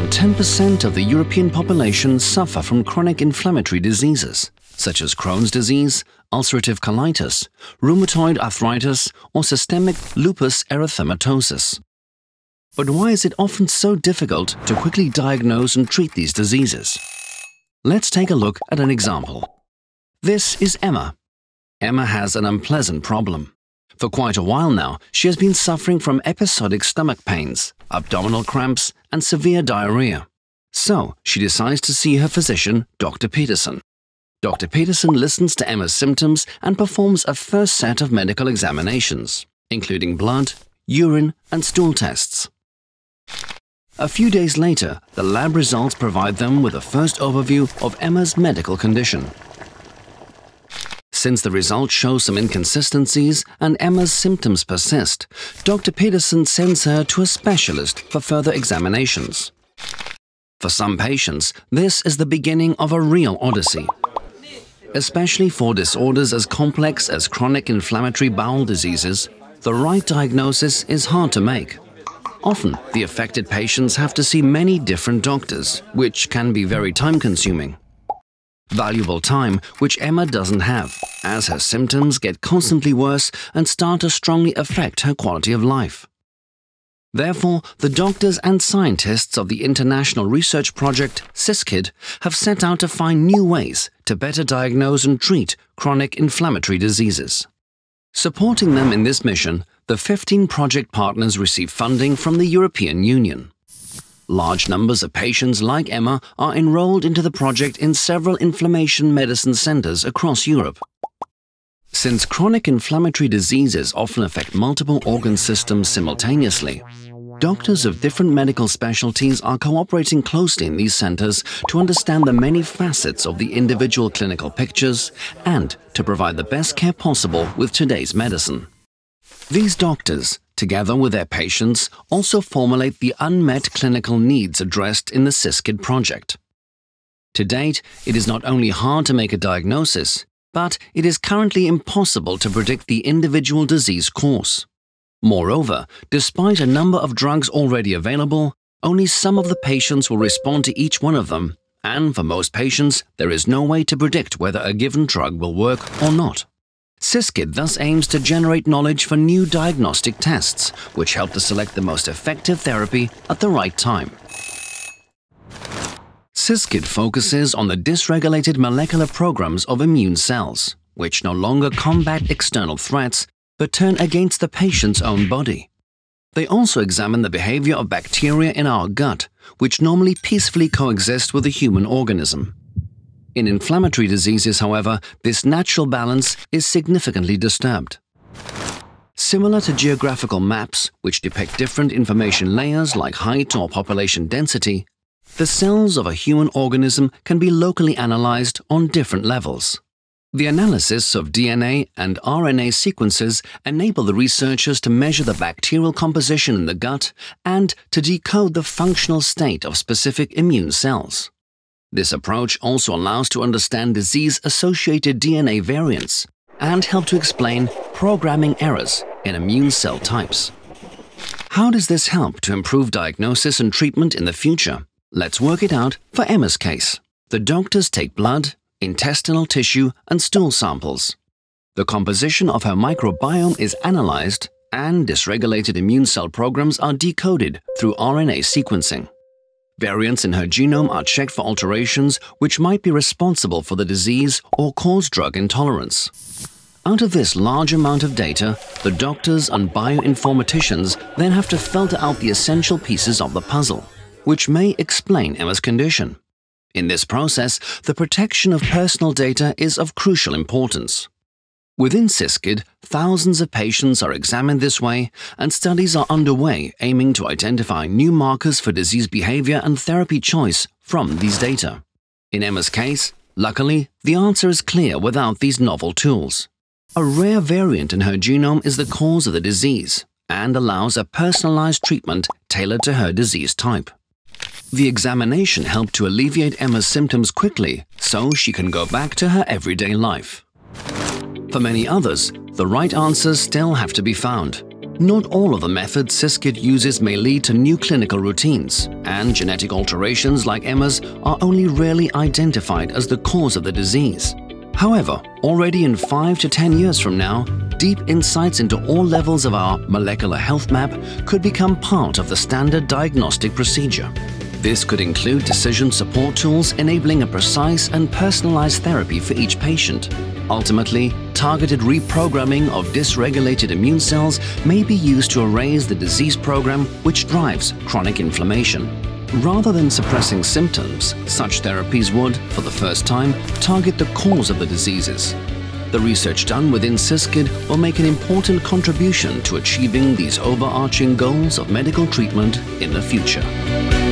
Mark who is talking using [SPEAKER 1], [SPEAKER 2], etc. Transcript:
[SPEAKER 1] around 10% of the European population suffer from chronic inflammatory diseases, such as Crohn's disease, ulcerative colitis, rheumatoid arthritis, or systemic lupus erythematosus. But why is it often so difficult to quickly diagnose and treat these diseases? Let's take a look at an example. This is Emma. Emma has an unpleasant problem. For quite a while now, she has been suffering from episodic stomach pains, abdominal cramps, and severe diarrhea. So, she decides to see her physician, Dr. Peterson. Dr. Peterson listens to Emma's symptoms and performs a first set of medical examinations, including blood, urine, and stool tests. A few days later, the lab results provide them with a first overview of Emma's medical condition. Since the results show some inconsistencies and Emma's symptoms persist, Dr. Peterson sends her to a specialist for further examinations. For some patients, this is the beginning of a real odyssey. Especially for disorders as complex as chronic inflammatory bowel diseases, the right diagnosis is hard to make. Often, the affected patients have to see many different doctors, which can be very time-consuming. Valuable time which Emma doesn't have, as her symptoms get constantly worse and start to strongly affect her quality of life. Therefore, the doctors and scientists of the international research project SYSCID have set out to find new ways to better diagnose and treat chronic inflammatory diseases. Supporting them in this mission, the 15 project partners receive funding from the European Union. Large numbers of patients like Emma are enrolled into the project in several inflammation medicine centers across Europe. Since chronic inflammatory diseases often affect multiple organ systems simultaneously, doctors of different medical specialties are cooperating closely in these centers to understand the many facets of the individual clinical pictures and to provide the best care possible with today's medicine. These doctors, together with their patients, also formulate the unmet clinical needs addressed in the SYSCID project. To date, it is not only hard to make a diagnosis, but it is currently impossible to predict the individual disease course. Moreover, despite a number of drugs already available, only some of the patients will respond to each one of them, and for most patients, there is no way to predict whether a given drug will work or not. SYSCID thus aims to generate knowledge for new diagnostic tests, which help to select the most effective therapy at the right time. SYSCID focuses on the dysregulated molecular programs of immune cells, which no longer combat external threats but turn against the patient's own body. They also examine the behavior of bacteria in our gut, which normally peacefully coexist with the human organism. In inflammatory diseases, however, this natural balance is significantly disturbed. Similar to geographical maps, which depict different information layers like height or population density, the cells of a human organism can be locally analyzed on different levels. The analysis of DNA and RNA sequences enable the researchers to measure the bacterial composition in the gut and to decode the functional state of specific immune cells. This approach also allows to understand disease-associated DNA variants and help to explain programming errors in immune cell types. How does this help to improve diagnosis and treatment in the future? Let's work it out for Emma's case. The doctors take blood, intestinal tissue, and stool samples. The composition of her microbiome is analyzed, and dysregulated immune cell programs are decoded through RNA sequencing. Variants in her genome are checked for alterations which might be responsible for the disease or cause drug intolerance. Out of this large amount of data, the doctors and bioinformaticians then have to filter out the essential pieces of the puzzle, which may explain Emma's condition. In this process, the protection of personal data is of crucial importance. Within SYSCID, thousands of patients are examined this way, and studies are underway aiming to identify new markers for disease behavior and therapy choice from these data. In Emma's case, luckily, the answer is clear without these novel tools. A rare variant in her genome is the cause of the disease and allows a personalized treatment tailored to her disease type. The examination helped to alleviate Emma's symptoms quickly so she can go back to her everyday life. For many others, the right answers still have to be found. Not all of the methods SYSCID uses may lead to new clinical routines, and genetic alterations like Emma's are only rarely identified as the cause of the disease. However, already in 5 to 10 years from now, deep insights into all levels of our molecular health map could become part of the standard diagnostic procedure. This could include decision support tools enabling a precise and personalized therapy for each patient. Ultimately, targeted reprogramming of dysregulated immune cells may be used to erase the disease program which drives chronic inflammation. Rather than suppressing symptoms, such therapies would, for the first time, target the cause of the diseases. The research done within SYSCID will make an important contribution to achieving these overarching goals of medical treatment in the future.